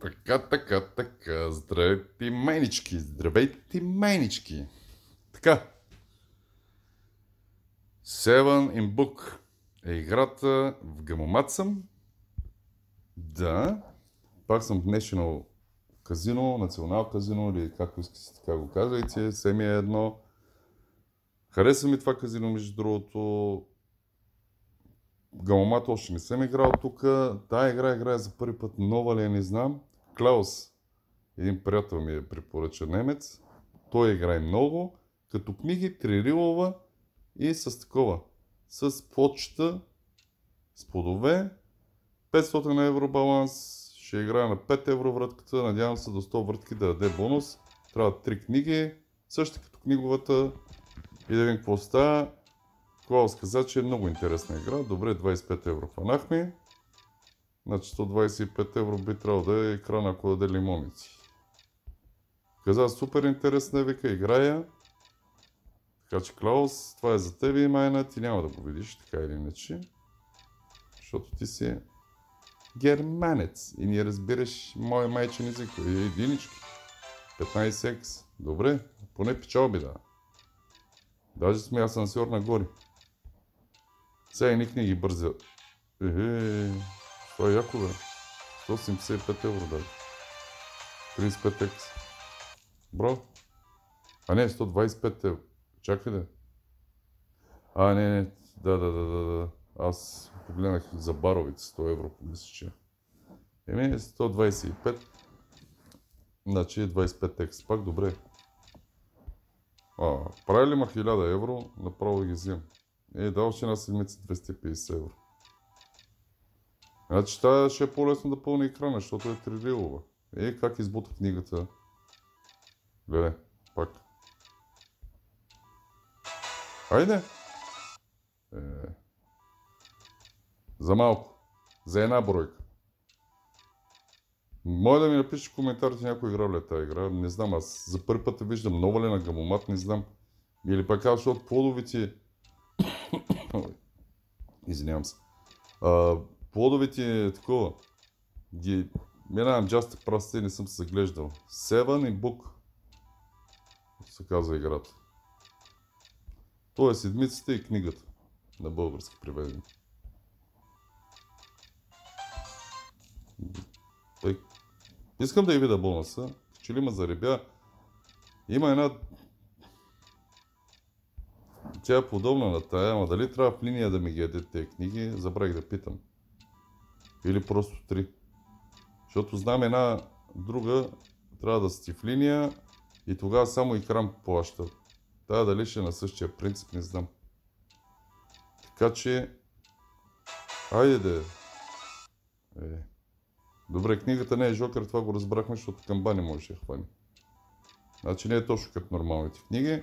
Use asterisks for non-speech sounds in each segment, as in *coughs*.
Така, така, така. Здравейте, майнички. Здравейте, майнички. Така. Seven in Book е играта в Гамомат съм. Да. Пак съм в National казино, Национал казино или както искате така го казвайте. Семи е едно. Хареса ми това казино, между другото. Гамомат още не съм играл тук. Тая игра играе за първи път нова ли е, не знам. Клаус, един приятел ми е препоръча немец. Той играе много, като книги, тририлова и с такова. С плочета, с плодове, 500 евро баланс, ще играя на 5 евро вратката, надявам се до 100 вратки да даде бонус. Трябва 3 книги, също като книговата и да видим какво става. Клаус каза, че е много интересна игра. Добре, 25 евро фанахме. Значи 125 евро би трябвало да е екран, ако даде лимоници. Каза, супер интересна вика, играя. Така че, Клаус, това е за теб и майна, ти няма да го видиш, така или иначе. Защото ти си германец и не разбираш моя майчен език. Единички. 15x. Добре, поне печалби да. Даже сме асансьор нагоре. Сега и ни книги бърза. Ехе, това е яко бе. 175 евро даже. 35x. Бро. А не, 125 евро. Чакай да. А, не, не. Да, да, да, да, да. Аз погледнах за баровите 100 евро, мисля, че. Еми, 125. Значи 25 екс. Пак добре. А, прави ма 1000 евро, направо ги взимам. Е, дал ще една седмица 250 евро. Значи тази ще е по-лесно да пълни екрана, защото е тририлова. Е, как избута книгата? Гледай, пак. Хайде! Е, за малко. За една бройка. Може да ми напишеш в коментарите някой игра ли е тази игра. Не знам, аз за първи път виждам нова ли на гамомат, не знам. Или пък аз, защото плодовите... *coughs* Извинявам се. А, плодовите такова. Ги минавам джаста прасти, не съм се заглеждал. Seven и Book. Се казва играта. То е седмицата и книгата. На български преведени. Искам да я видя бонуса. Че ли ма заребя. Има една... Тя е подобна на тая, ама дали трябва в линия да ми ги яде тези книги, забравих да питам. Или просто три. Защото знам една друга, трябва да сти в линия и тогава само екран плаща. Тая дали ще е на същия принцип, не знам. Така че... Айде да е. Добре, книгата не е Жокер, това го разбрахме, защото камба не можеше да хвани. Значи не е точно като нормалните книги.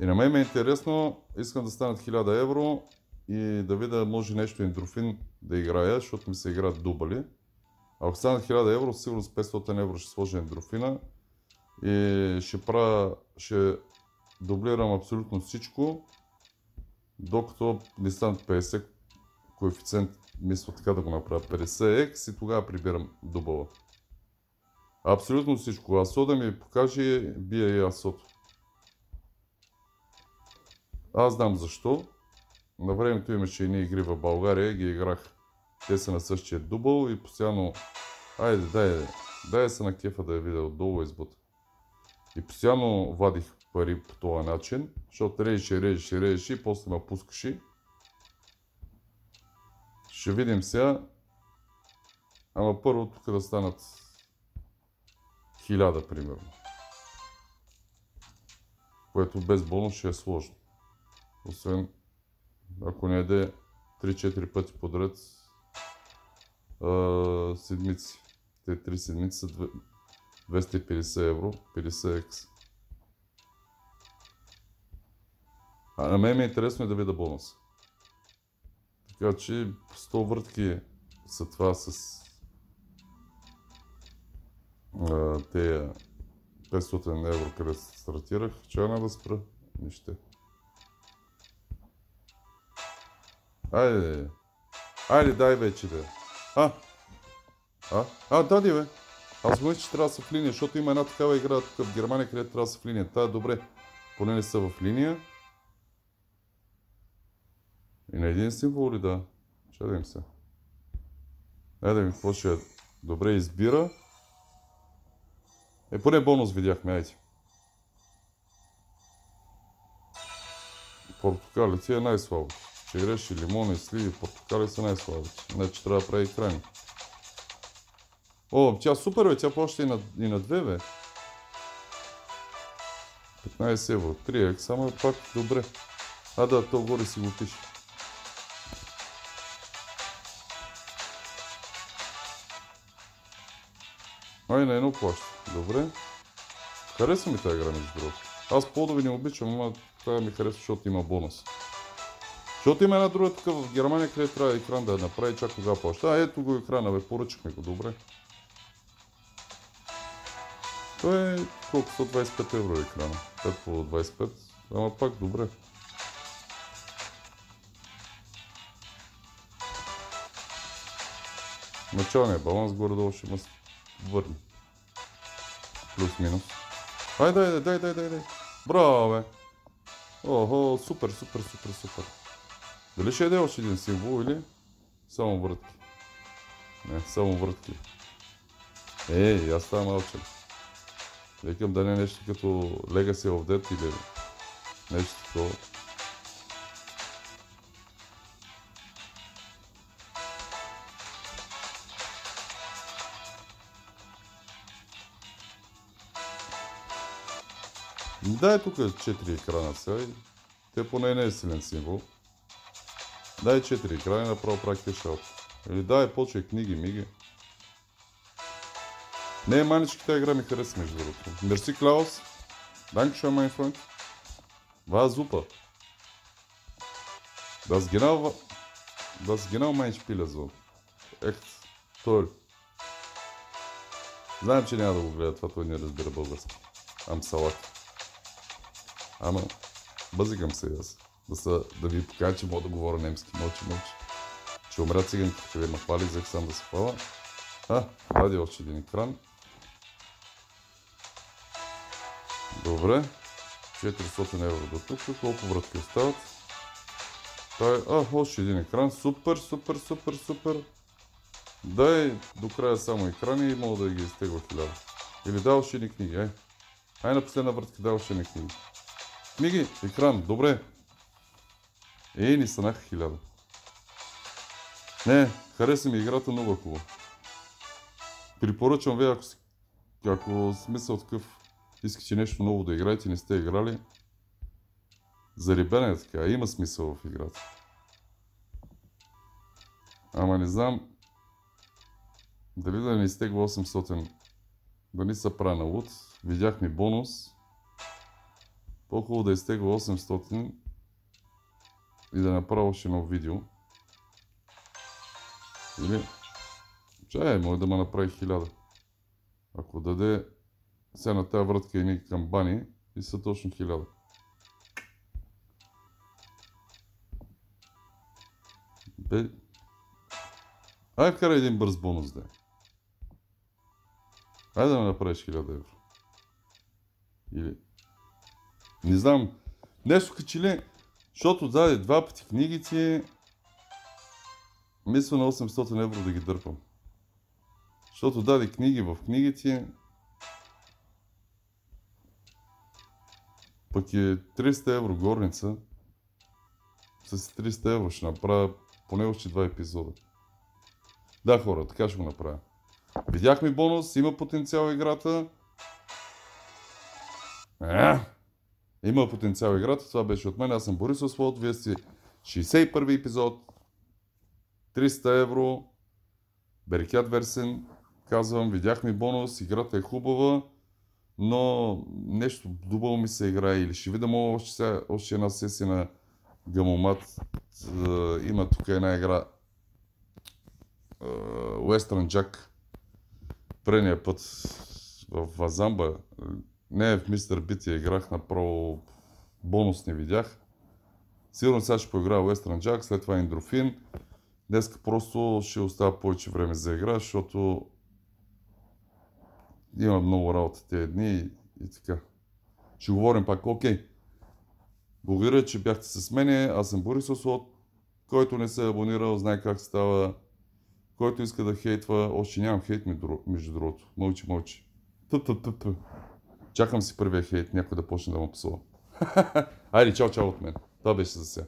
И на мен ме е интересно, искам да станат 1000 евро и да видя може нещо ендрофин да играя, защото ми се играят дубали. Ако станат 1000 евро, сигурно с 500 евро ще сложа ендрофина и ще правя, ще дублирам абсолютно всичко, докато не станат 50 коефициент, мисля така да го направя, 50x и тогава прибирам дубъла. Абсолютно всичко. Асо да ми покаже, бия и асото. Аз знам защо. На времето имаше едни игри в България, ги играх. Те са на същия дубъл и постоянно... Айде, дай, дай се на кефа да я видя отдолу избута. И постоянно вадих пари по този начин, защото режеше, режеше, режеше и после ме пускаше. Ще видим сега. Ама първо тук да станат хиляда, примерно. Което без бонус ще е сложно. Освен ако не яде 3-4 пъти подред а, седмици. Те 3 седмици са 250 евро, 50x. А на мен ми е интересно да видя бонуса. Така че 100 въртки са това с а, тея 500 евро, къде стартирах. Чая да спра. Нищо. Айде. Айде, дай вече да. А! А? А, дади бе. Аз мисля, че трябва да са в линия, защото има една такава игра тук в Германия, където трябва да са в линия. Та е добре. Поне не са в линия. И на един символ ли да? Им се. Дай да ми какво ще е. Добре избира. Е, поне бонус видяхме, айде. Портокали, ти е най-слабо. Череши, лимони, сливи, портокали са най-слабите. Значи трябва да прави крайни. О, тя супер бе, тя плаща и на, и на две бе. 15 евро, 3 ек, само е пак добре. А да, то горе си го пише. Ай, на едно плаща. Добре. Хареса ми тази игра, между другото. Аз подови не обичам, ама това ми харесва, защото има бонус. Защото има една друга тук в Германия, където трябва екран да я направи, чак кога плаща. А, ето го екрана, бе, поръчахме го, добре. Той е колко? 125 евро екрана. 5 по 25. Ама пак добре. Началният баланс горе-долу ще ме върне. Плюс-минус. Ай, дай, дай, дай, дай, дай. Браво, бе. Охо, супер, супер, супер, супер. Дали ще е още един символ или само вратки? Не, само вратки. Ей, аз ставам мълчен. Викам да не е нещо като Legacy of Dead или нещо такова. Дай тук 4 екрана сега и те поне не е силен символ. Дай 4 екрана и направо прави кешаут. Или дай почвай книги, миги. Не, маничката игра ми хареса между другото. Мерси, Клаус. Dankeschön, mein Freund. War super. Das genau, das genau mein Spiel so. Echt toll. Знаем, че няма да го гледа това, той не разбира български. Ам салат. Ама, бъзикам се аз. Да, са, да ви покажа, че мога да говоря немски. Мълчи, мълчи. Че умря циганките, къде ме хвали, взех сам да се хвала. А, ради още един екран. Добре. 400 евро до тук. Колко вратки остават? Тай, а, още един екран. Супер, супер, супер, супер. Дай до края само екрани и мога да ги изтегва хиляда. Или дай още едни книги, ай. Ай на последна вратка дай още едни книги. Книги, екран, добре. Ей, ни станаха хиляда. Не, хареса ми играта много хубаво. Препоръчвам ви, ако, ако смисъл такъв искате нещо ново да играете, не сте играли, зарибена е така, има смисъл в играта. Ама не знам дали да не изтегва 800, дали са правя на лут. Видяхме бонус. По-хубаво да изтегва 800 и да направя още едно видео. Или... Чай, може да ме направи 1000. Ако даде сега на тази вратка едни камбани и са точно 1000. Бе... Ай, вкарай един бърз бонус, да. Айде да ме направиш 1000 евро. Или... Не знам. Нещо качи ли, защото даде два пъти книгите, мисля на 800 евро да ги дърпам. Защото даде книги в книгите, пък е 300 евро горница, с 300 евро ще направя поне още два епизода. Да, хора, така ще го направя. Видяхме бонус, има потенциал играта. А, има потенциал играта, това беше от мен. Аз съм Борис Ослот, вие сте 61 епизод. 300 евро. Беркят Версен. Казвам, видяхме бонус, играта е хубава, но нещо дубъл ми се играе или ще видим още, сега, още една сесия на Гамомат. Има тук една игра Western Jack предния път в Вазамба, не в Мистер Бити играх, направо бонус не видях. Сигурно сега ще поиграя Western Jack, след това Ендрофин. Днес просто ще оставя повече време за игра, защото Има много работа тези дни и, и така. Ще говорим пак. Окей. Благодаря, че бяхте с мене. Аз съм Борис Ослот. Който не се е абонирал, знае как става. Който иска да хейтва, още нямам хейт между другото. Мълчи, мълчи. Т-т-т-т. Чакам си първия хейт, някой да почне да му псува. *laughs* Айде, чао, чао от мен. Това беше за сега.